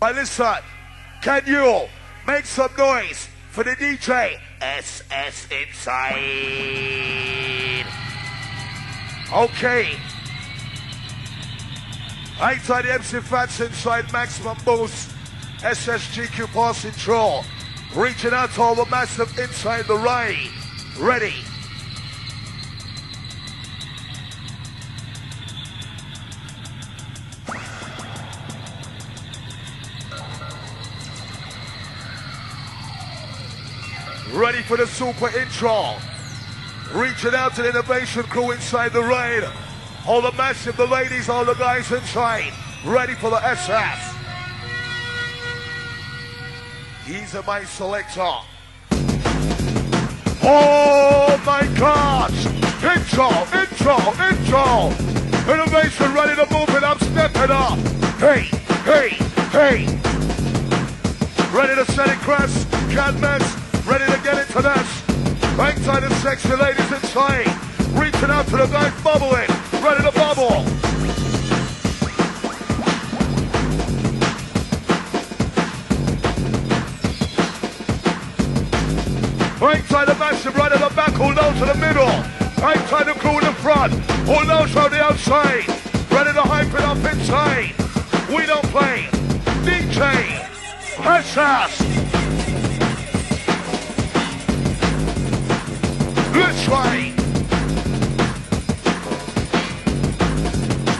But listen, can you make some noise for the DJ? SS Inside. Okay. Outside the MC Fats inside Maximum Boost. SSGQ passing control. Reaching out to all the massive inside the right. Ready. Ready for the super intro. Reaching out to the innovation crew inside the rain. All the massive, the ladies, all the guys inside. Ready for the SS. He's a my selector. Oh my gosh! Intro, intro, intro! Innovation ready to move it up, step it up. Hey, hey, hey! Ready to set it crest, can't miss. Ready to get into this. Backside of sexy ladies inside. Reaching out to the guys bubbling. Ready to bubble. Right Backside the massive right at the back, hold down to the middle. Right Backside the crew in the front, hold down to the outside. Ready to hype it up inside. We don't play. DJ, us. This way.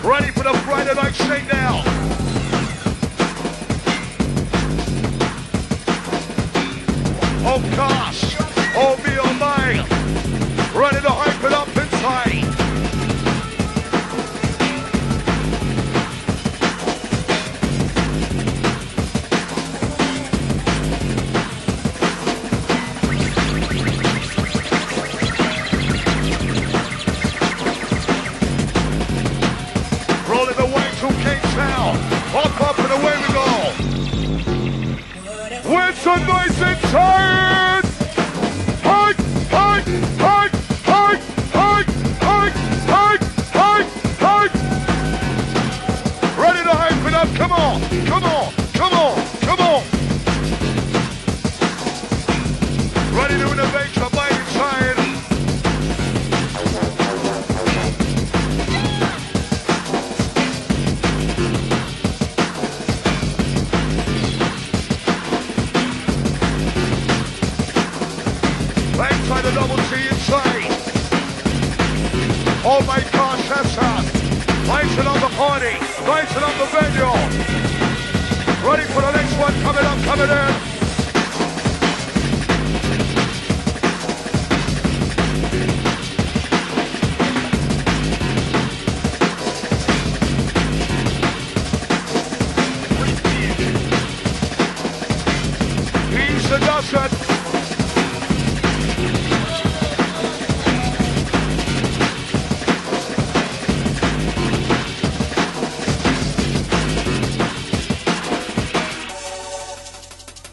Ready for the Friday night shakedown. Oh gosh.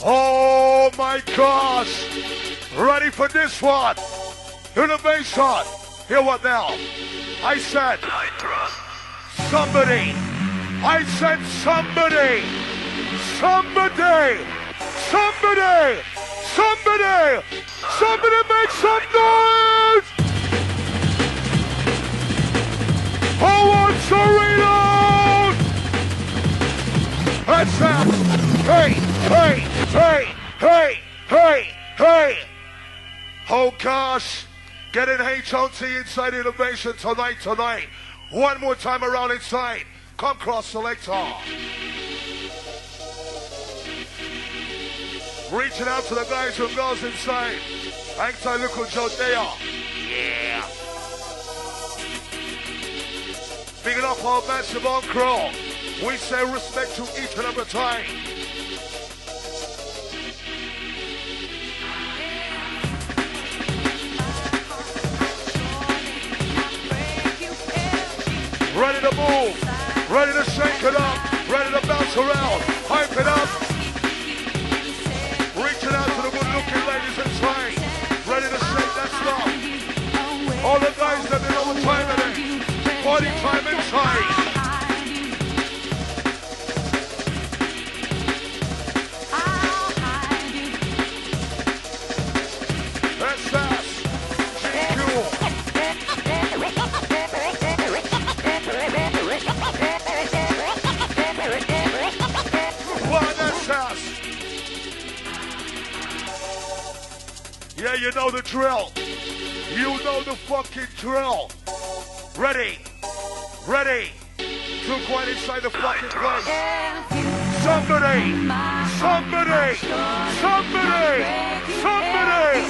Oh my gosh! Ready for this one? Innovation! Hear what now? I said somebody! I said somebody! Somebody! Somebody! Somebody! Somebody make some noise! Who wants a reload? That's that! Hey! Hey! Hey! Hey! Hey! Hey! Oh gosh! Get in HOT inside innovation tonight, tonight. One more time around inside. Come cross selector. Reaching out to the guys and girls inside. Anti local Joe there. Yeah. Big up our massive on crew. We say respect to each and every time. Ready to move. Ready to shake it up. Ready to bounce around. Hype it up. Reaching out to the good looking ladies and inside. Ready to shake that stuff. All the guys that know what time is. Party time inside. Yeah, you know the drill. You know the fucking drill. Ready, ready Too quiet inside the fucking place. Somebody, somebody, somebody, somebody,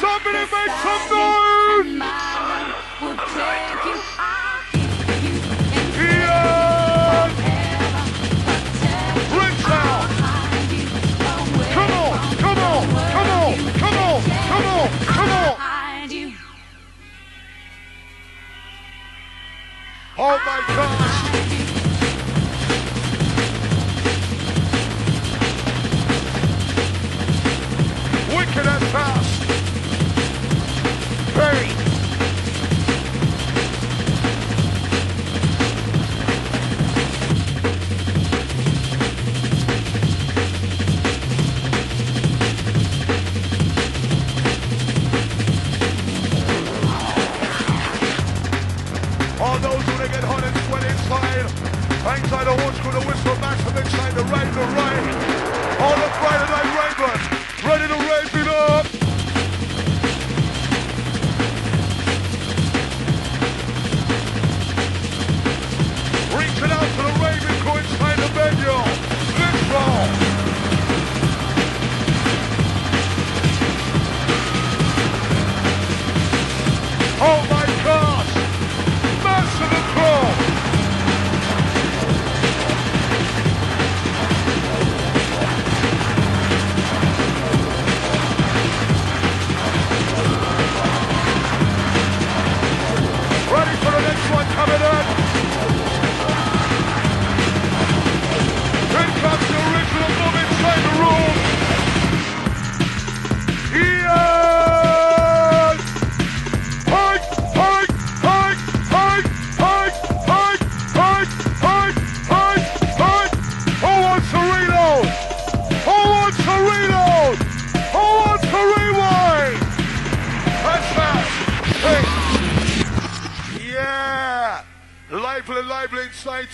somebody make some noise. Oh my God! Wicked as hell! Hey!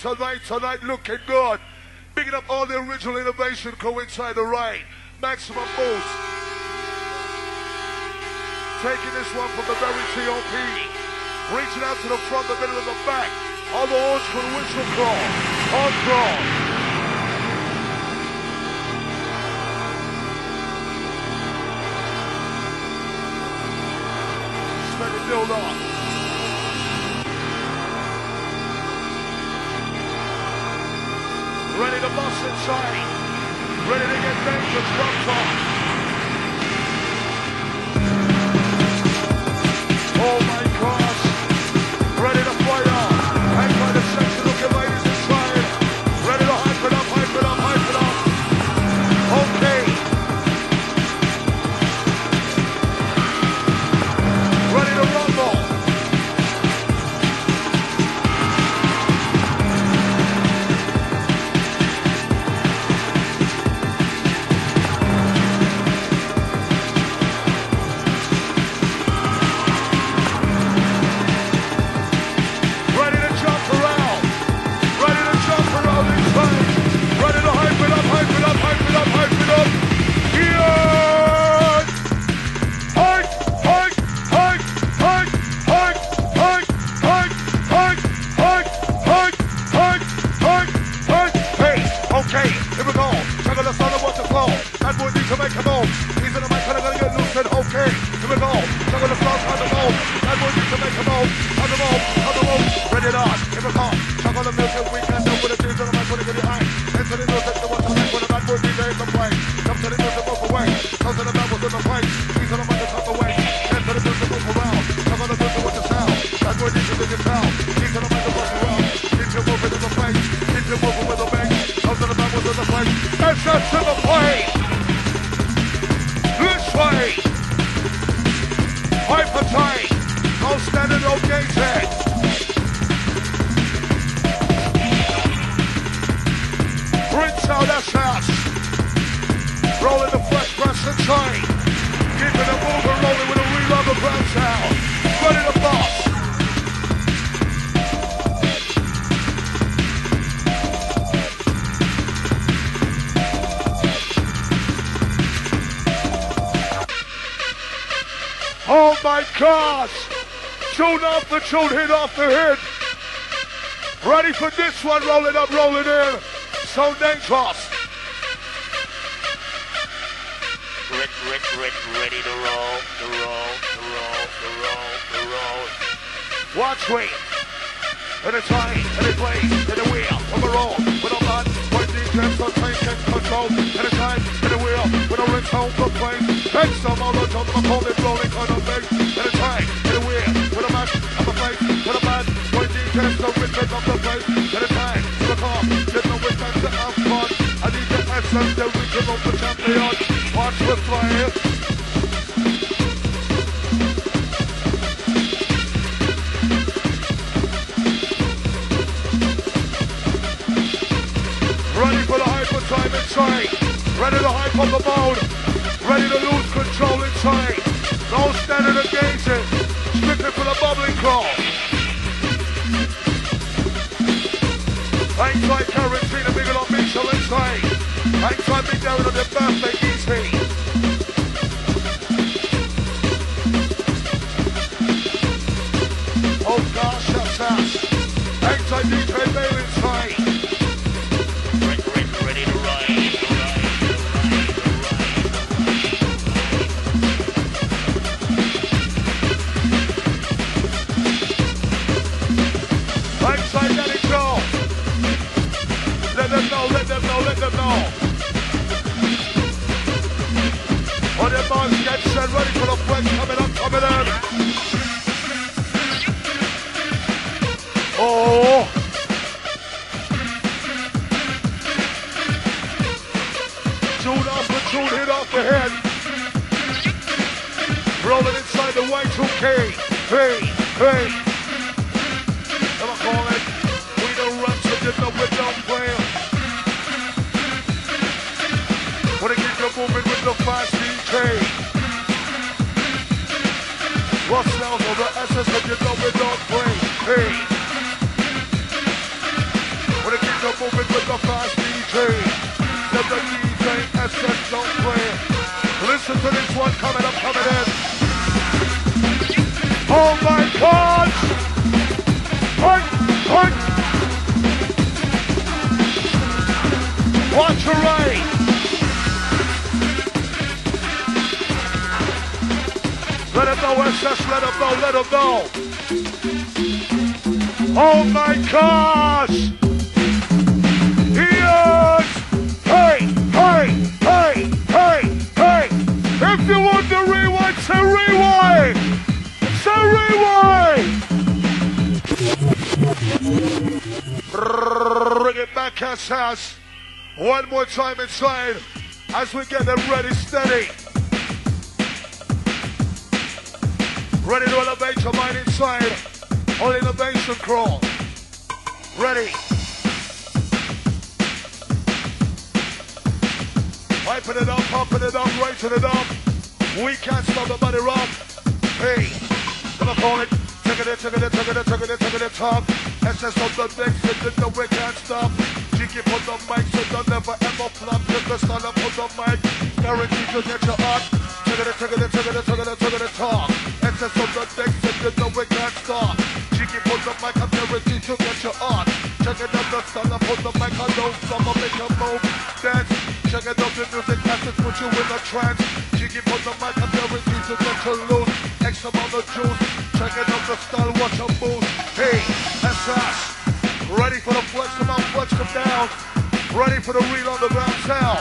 tonight, tonight looking good. Picking up all the original innovation coincide the right. Maximum boost. Taking this one from the very TOP. Reaching out to the front, the middle, and the back. All the old crew whistle call. On crawl. Ready to get things to drop the tune, hit off the hit. Ready for this one, rolling up, rolling in. So dangerous. Rick, Rick, Rick, ready to roll, to roll, to roll, to roll, to roll. Watch me. And it's high, and it plays, and the wheel, on the roll, with a man, with defense, on train, can control, and it's high, and the wheel, with a rinse home for play, and some on the top of the pole, rolling kind of big, and it's high, on rinse off the place, and to the car, there's no to have fun, I need the essence, champion, fire. Ready for time inside. Ready to hype up the mode. Ready to lose control inside. No standard engagement. Strictly Inside quarantine, big up Mitchell inside. Inside Big Darren on their birthday Rolling inside the Y2K. Hey, hey. Never call it. We don't run, so you know we don't play. Wanna get you moving with the fast DJ. What's now for the SS, so you know we don't play. Hey. Wanna get you moving with the fast DJ. Let the DJ SS don't play. Listen to this one coming up, coming in. Oh my God! Hunt! Hunt! Watch your right! Let him know, SS, let him know, let him know. Oh my gosh! Back, SS. One more time inside as we get them ready, steady. Ready to elevate your mind inside. On innovation crawl. Ready. Piping it up, pumping it up, raising it up. We can't stop the body rock. Hey, gonna call it. Take it, take it, take it, take it, take it, talk. SS on the next, and then we can't stop. Cheeky put the mic, so you'll never ever flop. Take the style and put the mic. Guaranteed to get your art. Take it, take it, take it, take it, take it, talk. SS on the next, and then we can't stop. Cheeky put the mic, I'm guaranteed to get your art. Check it out the style and put the mic on don't stop, I'll make a move. Dance. Check it out the music, it, put you in a trance. Cheeky put the mic, I'm guaranteed to get you loose. X amount of juice. Check it out the style, watch your moves. Hey, us. Ready for the flex, come on, flex, come down. Ready for the on the ground sound.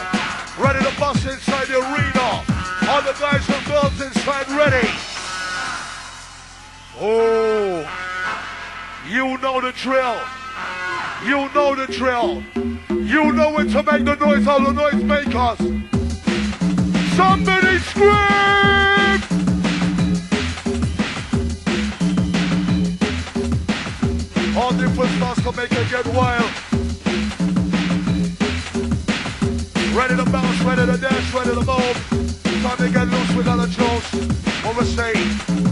Ready to bust inside the arena. All the guys and girls inside ready. Oh, you know the drill. You know the drill. You know when to make the noise, all the noise makers. Somebody scream! All different styles can make it get wild. Ready to bounce, ready to dance, ready to move. Time to get loose with other Jones. What we say?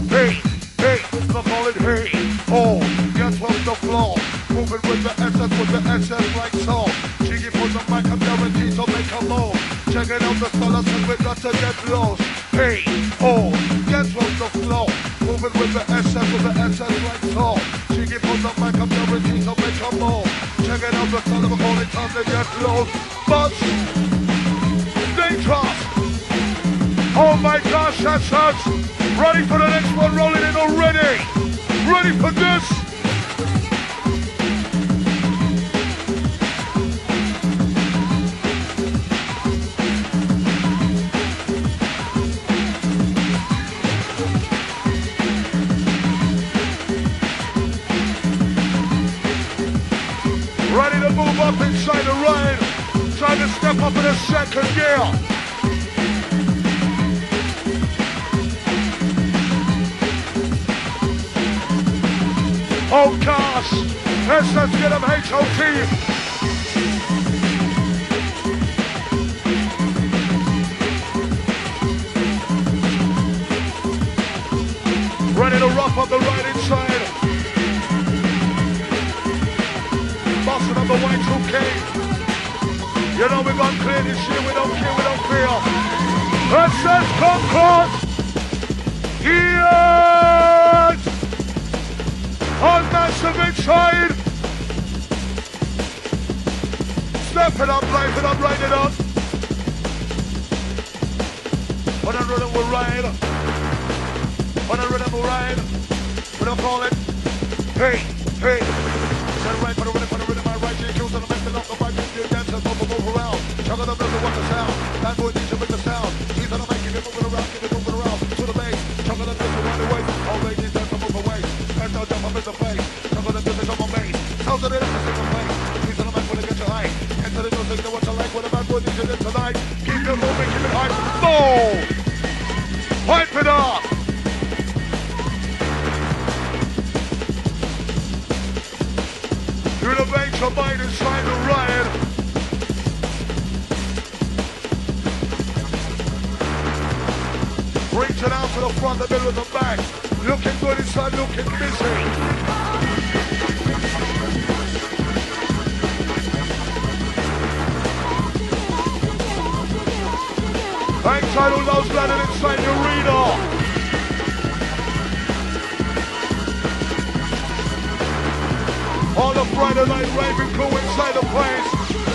Hey, hey, look call it hey. Oh, guess what's the floor. Moving with the SS, with the SS like so. Jiggy for the mic, I'm guaranteed to make a move. Checking out the stars and we got to get lost. Hey, oh, guess what's the floor. Moving with the SS with the SS like so. It the sound of a holy time, they get low. But, dangerous. Oh my gosh, that's us. Ready for the next one, rolling in already. Ready for this? Up inside the rain. Trying to step up in a second gear. Oh gosh. Let's let's get him HOT. Ready to rough on the right You know we got clear this year, we don't care, we don't fear. Let's set Concord. Yes! On massive inside. Step it up, life it up, ride it up. When I rhythm will ride. When I rhythm will ride. We don't call it. Hey, hey. Chugga the music, what the sound. That boy to make the sound. He's on the mic, keep it moving around, keep it moving around. To the bass. Chugga the music, run away. All ladies dance move away. And now jump up in the face. Chugga the music on my bass. Sounds of it in the single. He's on the mic when it gets you high. Enter the music, know what you like. What a bad boy tonight. Keep it moving, keep it hype. Boom! To the middle, and the back. Looking good inside, looking busy. All those. All the Friday night raving crew inside the place.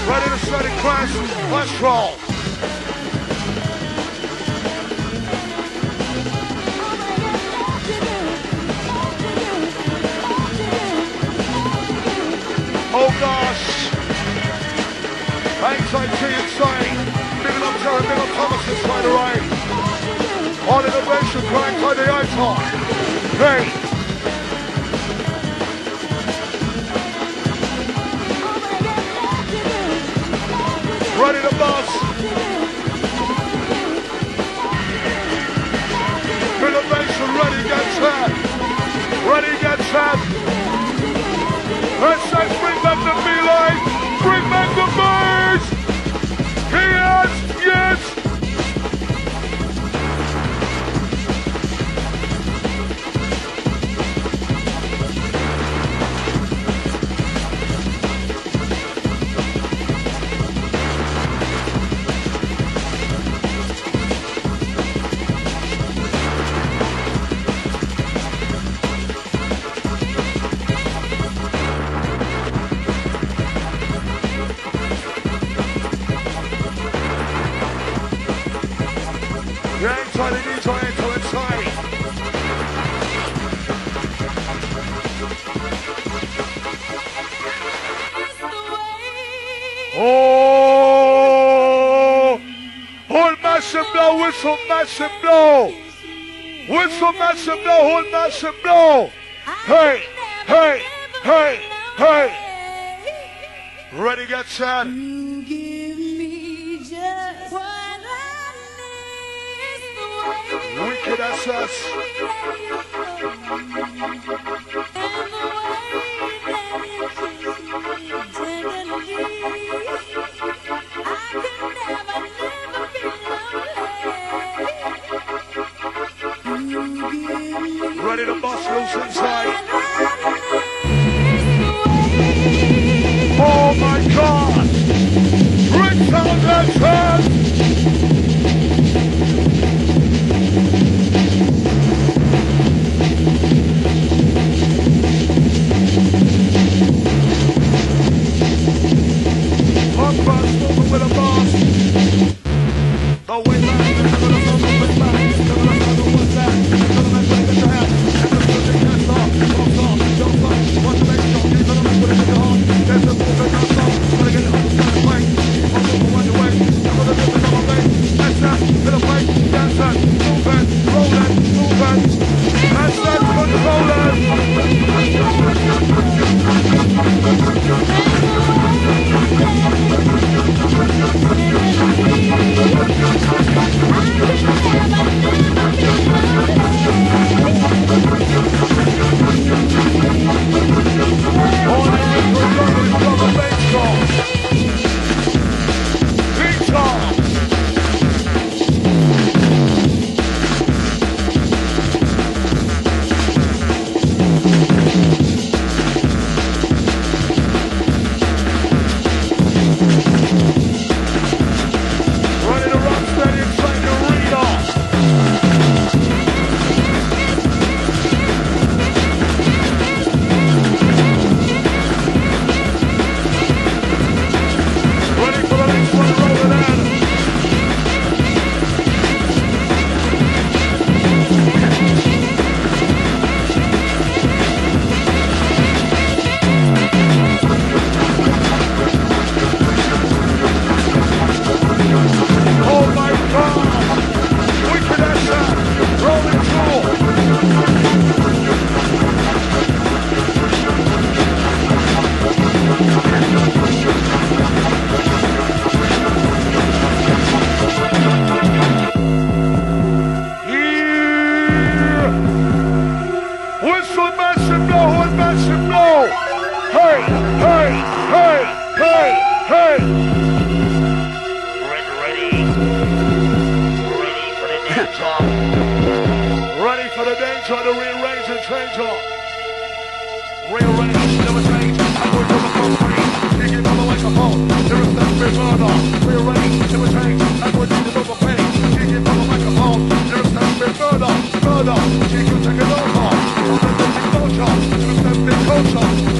Ready to set it crash. Let's roll. Tight to inside. Big up Jared, big up Thomas inside the right. All innovation crank by the icon. Hey. Ready to bust. Oh! Hold massive blow, whistle massive blow. Whistle massive blow, hold massive blow. Hey, hey, hey, hey. Ready, get set. You give me just what I need. Wicked SS. Ready to bust loose inside. Oh my God! Bring down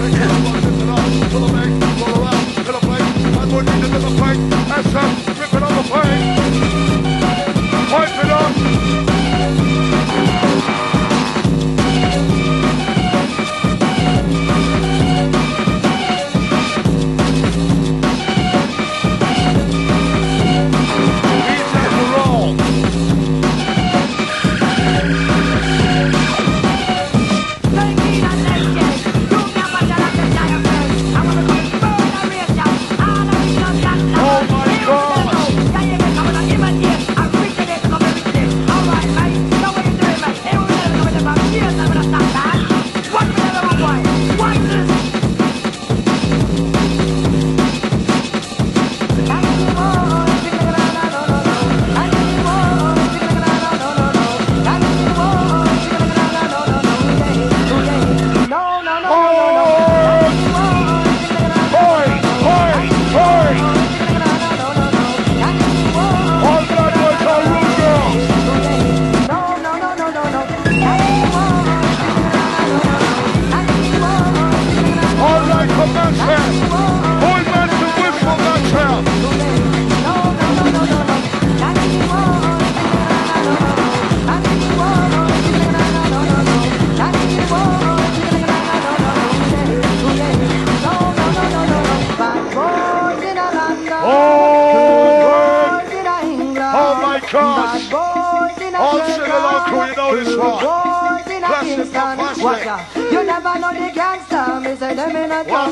Take it lift it up. To the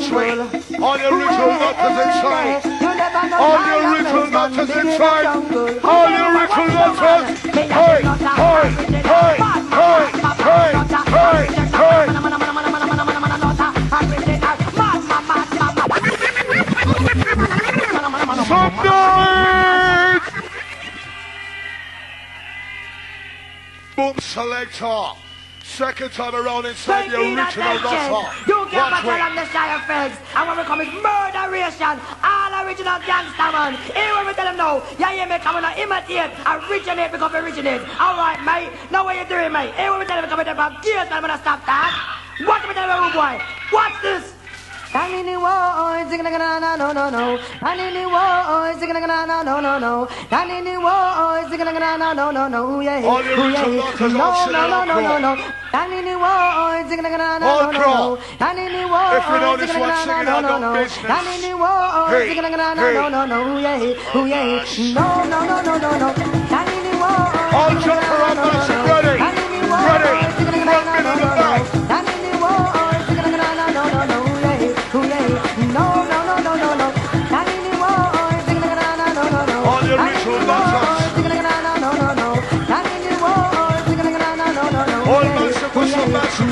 jungle. All the original nutters inside. All Man's man nutters in jungle. All the original nutters. Hey, hey, hey, hey, hey, hey. Some noise! Boom selector. Second time around inside the original nutter. You get Watch battle me. on the Shire Feds. And when we come is murderation. All original gangster man. Here when we tell them now. Yeah, yeah, me coming to imitate. Originate because we originate. Alright, mate. Now what you doing, mate? Here when we tell them coming to about gears, I'm gonna stop that. What we tell them, boy? What's this? I'm in the war, singing a na no no no. I'm in the war, singing a na no no no. I'm in the war, singing a na no no no. Yeah, oh, yeah. nutters No, no, no, no, no, no. I'm in the war, singing a na no no no I'm in the war, singing a na no no no. I'm in the war, singing a na no no no. Yeah, oh yeah. No, no, no, no, no, no. I'm in the war. All singing a jumper up, no, no, Massive, no. ready. Ready. singing a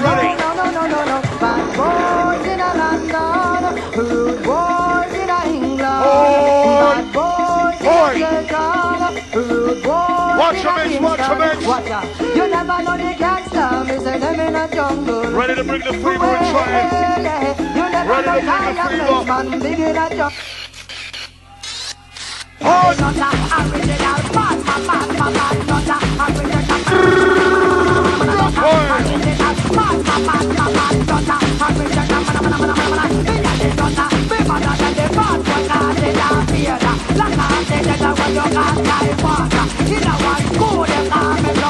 No, no, no, no, no. Bad boys in a London, rude boys in England. Oi. Bad boys in Oi. a Jamaica, rude boys Watch in your a mix, watch your Kingston. Watch out. You never know the gangster, say them in a jungle. Ready to bring the fever and try it. You never Ready to know bring the fever. Man big in a jungle. Hard. Innovation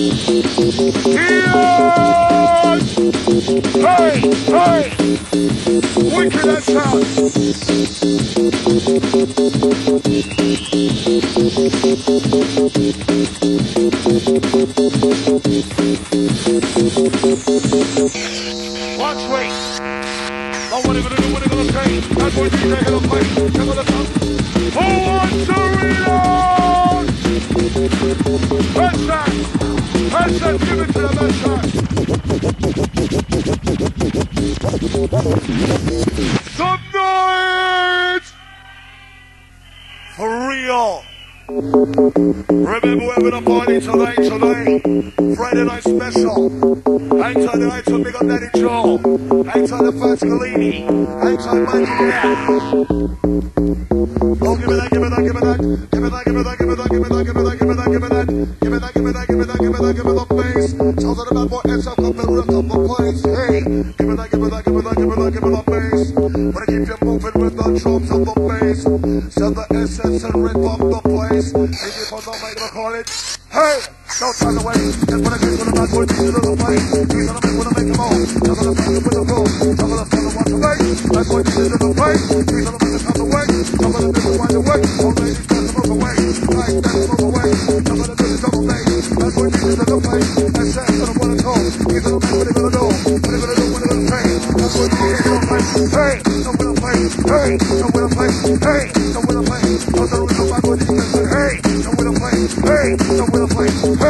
Hey, hey! Watch wait. Now what are you gonna do? What are you gonna say? That boy DJ gonna play. They're gonna come. Who wants to reload? Headshot. Give. For real. Remember we're having a party tonight, tonight. Friday night special. Hang up Daddy Joe. Hang time the. Hang Magic Cat. Oh, give me that, give me that, give me that. Hey, give me that, give me that, give me that, give me that, give me the bass. Wanna keep you moving with the drums and the the essence and rip up the place. Take it from the mic, we call it. Hey, don't turn away. That's what I get when the bad boy it in the place. He's gonna make, wanna make him all. I'm gonna fuck up with the room. I'm gonna fuck up watch the way. Boy beats it in the make it come away. I'm gonna do it wind away. All ladies, dance them move away. Them move away. I'm gonna do the double the place. That's that, I don't wanna talk. He's gonna make what he gonna do. What he gonna do, what he gonna say. Bad boy it in the place. Hey, don't wanna play. Hey, don't wanna play. Hey, don't play. Don't the reason bad boy beats it. Hey, don't wanna play. Hey, don't wanna play. Hey,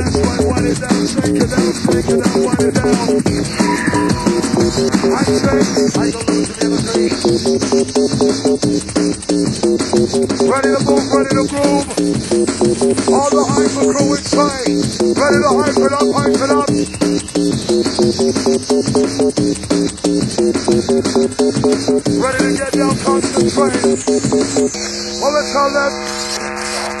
it down, shake it down, shake it down, wind it down. Go. Ready to move, ready to groove. All the hyper crew inside. Ready to hype it up, hype it up. Ready to get down, concentrate. Well, let's tell them.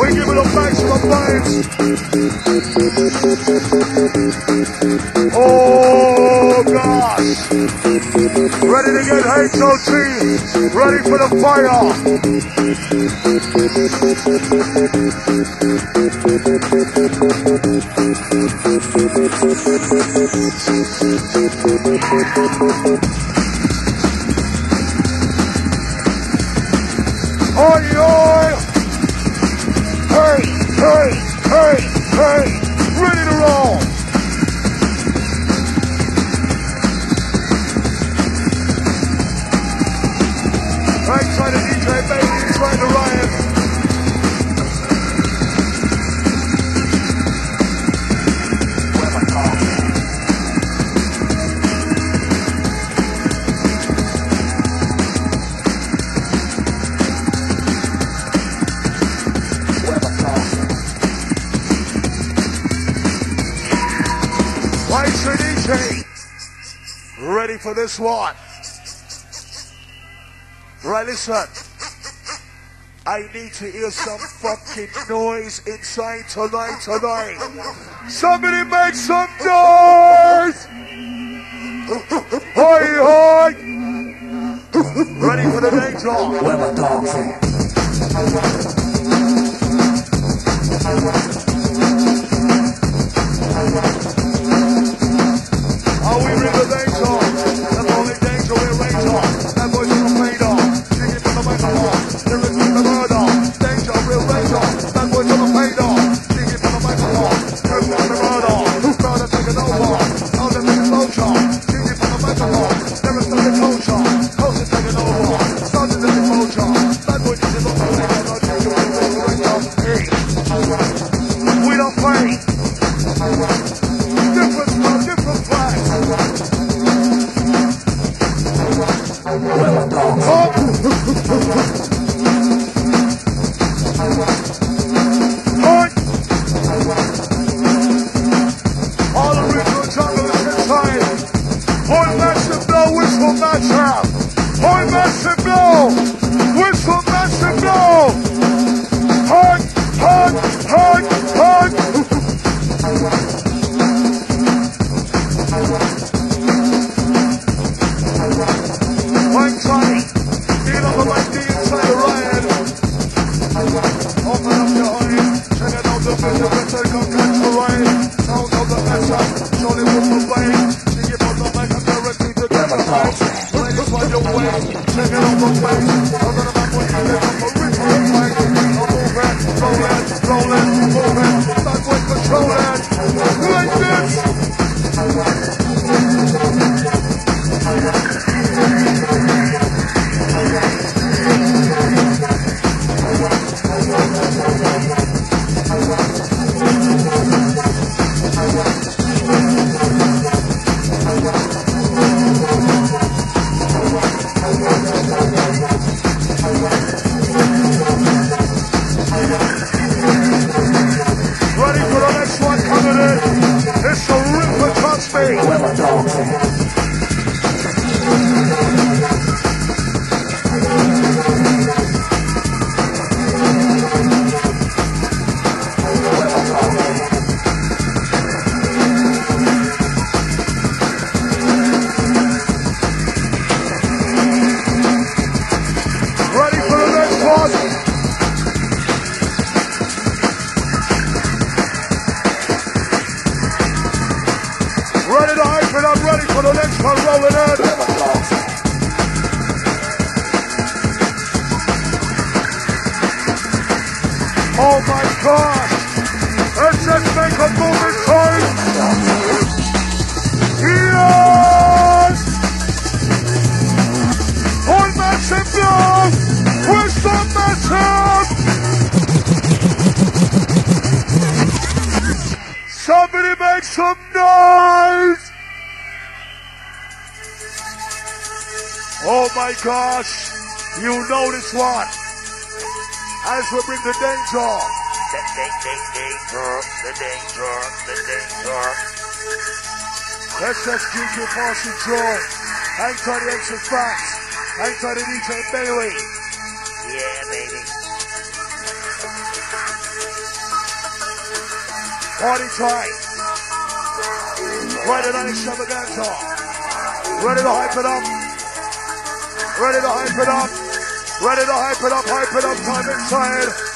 We give it a maximum vibes. Oh gosh. Ready to get HOT. Ready for the fire. Oi, oi! Side of DJ Baby, inside the Ryan. Right side DJ. Ready for this one. Right, listen. I need to hear some fucking noise inside tonight, tonight. Somebody make some noise! Hoi, hoi! Ready for the day drop. Where my dogs at? my gosh. You notice what? As we bring the danger. The danger, the danger, the danger. Let's just give you passing joy. Hang tight the extra facts. Hang tight the DJ Bailey. Yeah, baby. Party tight. Ready to extravaganza. Ready to hype it up. Ready to hype it up. Ready to hype it up, hype it up, time inside.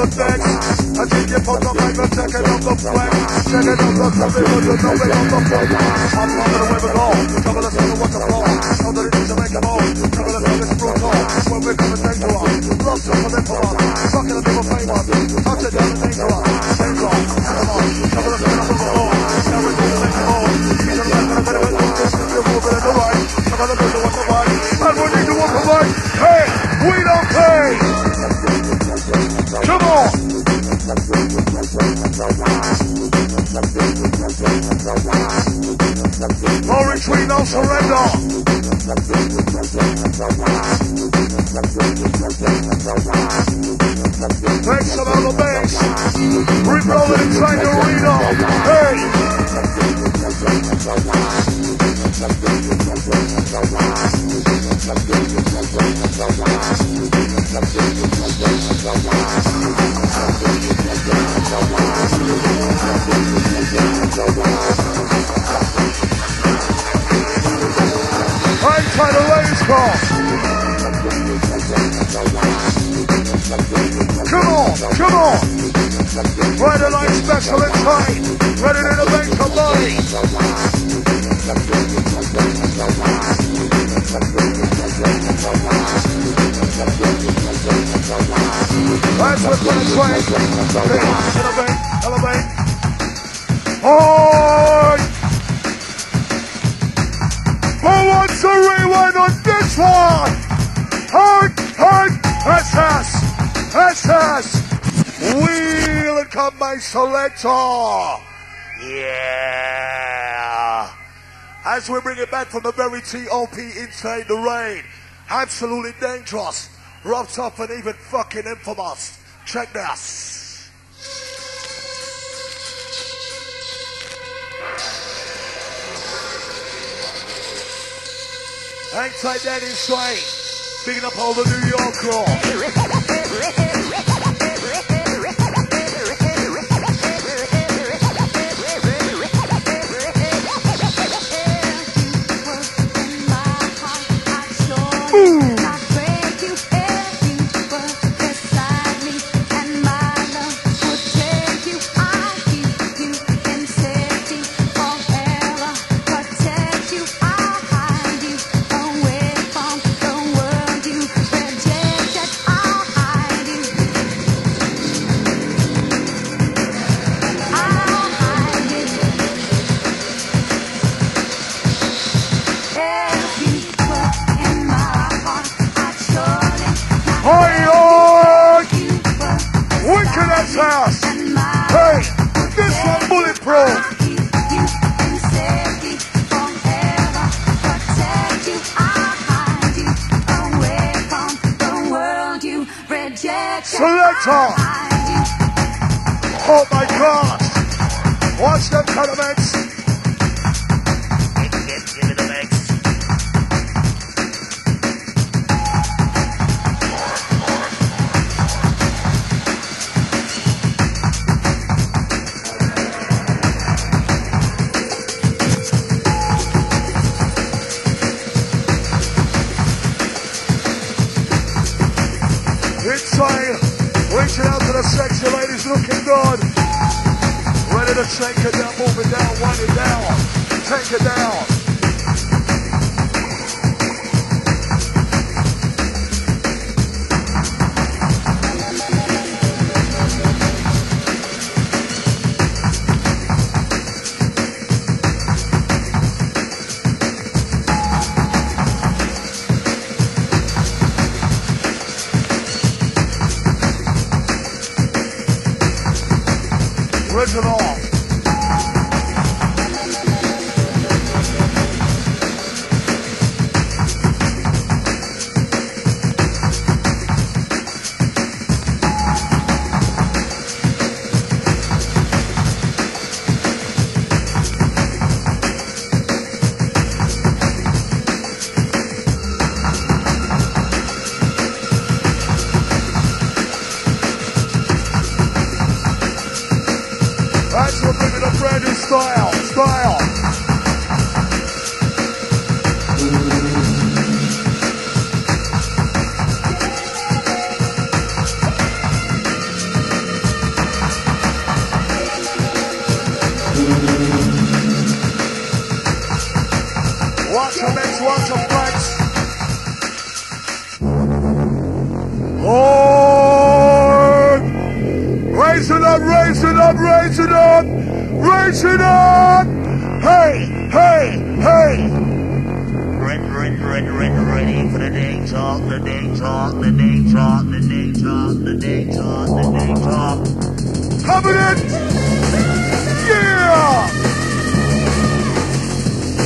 The decks. I think you put the and check it on the flex, check it on the something with the numbing on the flex. I'm gonna wave it all, cover the sun what the floor, know it needs to make a move, cover the sun is brutal, when we're coming dangerous, love to for them for us, fucking the people famous, touch it down and dangerous, dangerous, come on, cover the sun on the floor, now we're going to make a move, he's on the back of the bed, you're moving in the right, cover the middle of the right, and we need to walk the hey, we don't surrender. Thanks. Rip rolling inside the. Hey! I'm trying to. Come on, come on. Rider like special and tight. Ready to make the body. Gonna train. Okay, elevate, elevate. Oh! Who wants a rewind on this one? Hard, hard, SS, SS. Come my selector. Yeah. As we bring it back from the very TOP inside the rain. Absolutely dangerous. Rough, tough, and even fucking infamous. Check this. Tight, that is straight. Picking up all the New York. House. Hey, this one bulletproof. Selector. Oh my God. Watch them tournaments. To it down, move it down, wind it down. Take it down. That's what living a brand new style. Style. It up. Hey, hey, hey. Ready, ready, ready, ready, ready for the day talk, the day talk, the day talk, the day talk, the day talk, the day talk. Coming in. Yeah.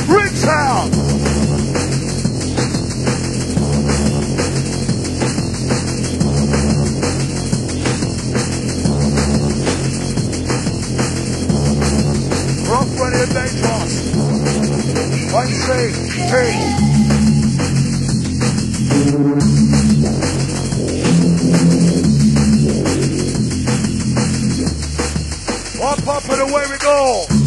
Ringtown. One, three, three. One pump and away we go.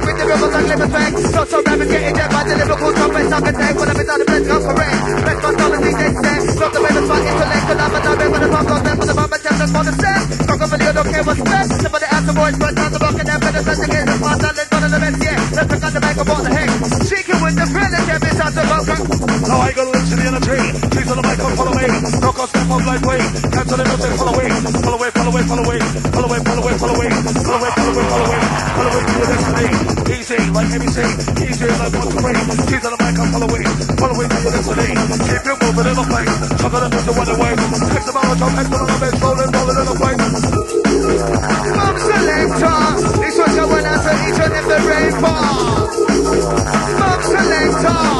Hang with the rebels and live back So so rapid getting dead by the top best I can take When I'm inside the best come correct Best dollars these days say Not the the spot intellect But I'm a dime when the For the and tell them on the set Talk don't care what's best Somebody ask the boys but down the block and them better than the The talent one of the best yeah Let's pick on the back of what the heck Cheeky with the friend and champions out the Now I listen to the tree. Trees on the mic, come follow me. Rock on, step up like way. Cancel the music, follow way. Follow way, follow way, follow way. Follow way, follow way, follow way. Follow way, follow way, follow way. Follow to destiny. Easy, like ABC. Easy, like one to three. Trees on the mic, come follow way. Follow way to your destiny. Keep you moving in the place. Chuck on the music, one away. X amount of time, X amount of bass, rolling, rolling in the place. Mom selector This was going out to each and every rainfall Mom selector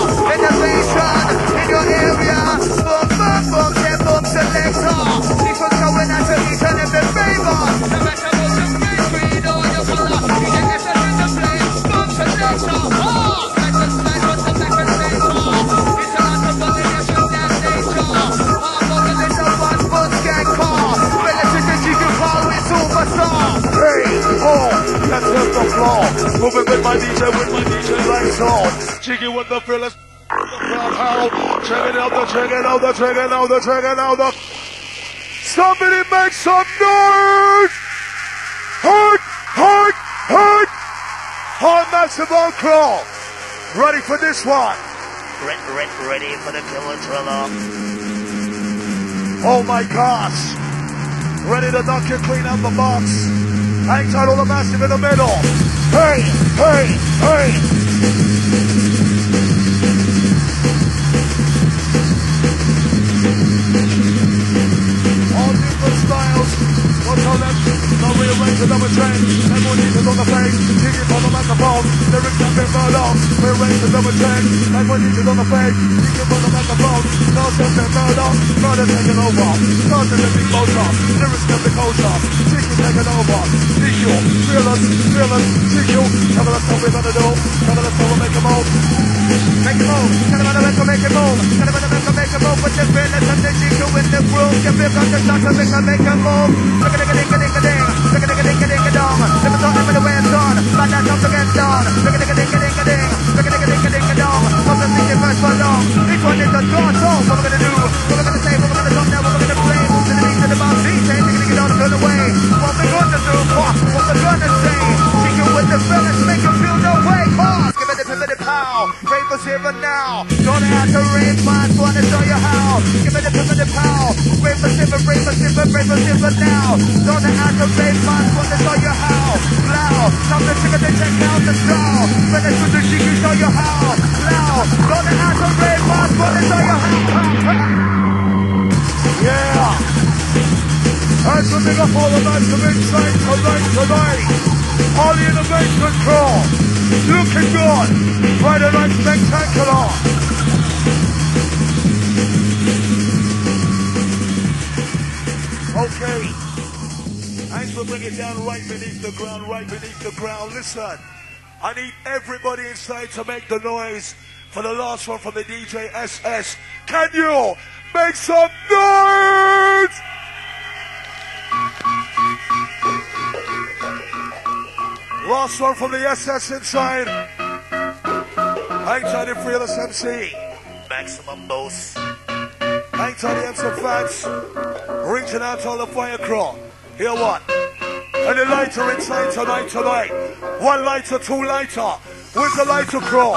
Moving with my DJ, with my DJ like on. Cheeky with the fearless. Check it out, the check it out, the check it out, the check it out, the. Somebody make some noise! Hurt, hurt, hurt! Hard massive on crawl. Ready for this one. Ready, ready, ready for the killer thriller. Oh my gosh. Ready to knock your queen out the box. Hang tight on the massive in the middle. Hey, hey, hey. The number train. Everyone needs it on the face. Kick it on the microphone. Stars have been burned off. Murder taking over. In the big motor. Lyrics have been culture. Chicken taking over. GQ. Feel us. GQ. Tell us what we're gonna do. Tell us how we'll make a move. Make it move. Tell them how to make it, it move. Tell them how to make it, make it move. Put the Fearless and the GQ in the groove. Get big on the shot to make it, make it move. Look at it, ding, ding, ding. Look at it, ding, ding, ding. Never thought ever the way it's on. But how to get done. Look at it, ding, ding, ding, ding. Look at it, ding, ding, ding, dong. Wasn't thinking first for long. Each one is a draw, so what we're gonna do? What we're gonna say? What we're gonna talk now? What we're gonna play? To the beat, to the box, beat. Ain't thinking, thinking, don't turn away. What we gonna do? What we gonna say? GQ with the Fearless, make 'em feel and now. Don't have to rain fast, wanna show you how. Give it the pivot, the pow. Rainbow's here, rainbow's here, rainbow's here now. Don't have to rain fast, wanna show you how. Loud, time to check it, check out the straw. Finish with the GQ, show you how. Loud, don't have to rain fast, wanna show you how. Yeah. That's a big up all the from inside tonight, tonight. All the innovation crew. Looking good. Friday night spectacular. Okay. Thanks for bringing it down right beneath the ground, right beneath the ground. Listen, I need everybody inside to make the noise for the last one from the DJ SS. Can you make some noise? Last one from the SS inside. Hang tight and fearless MC. Maximum dose. Hang tight the MC Fats. Reaching out to all the fire crew. Hear what? And the lighter inside tonight, tonight. One lighter, two lighter. Where's the lighter crew?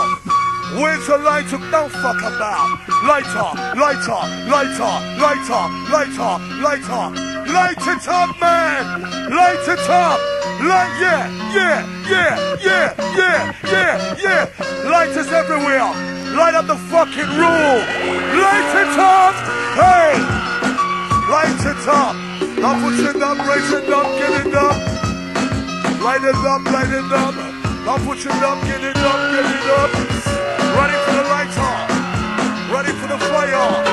Where's the lighter? Don't fuck about. Lighter, lighter, lighter, lighter, lighter, lighter. Light it up, man. Light it up. Light, yeah, yeah, yeah, yeah, yeah, yeah, yeah. Lighters everywhere. Light up the fucking room. Light it up. Hey. Light it up. Put it up, raise it up, get it up. Light it up, light it up. Put it up, get it up, get it up. Ready for the lighter. Ready for the fire.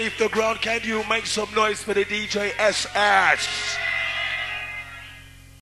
Beneath the ground, can you make some noise for the DJ SS?